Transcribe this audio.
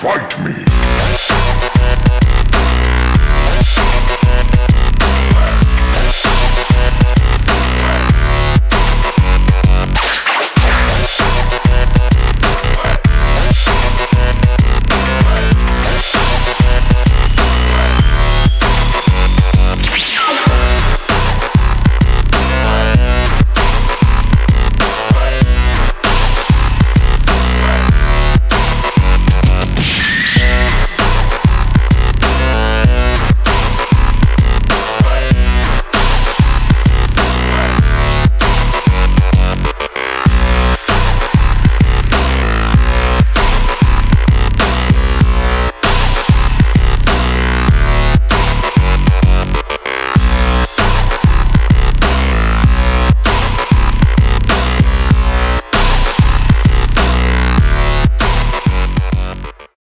Fight me!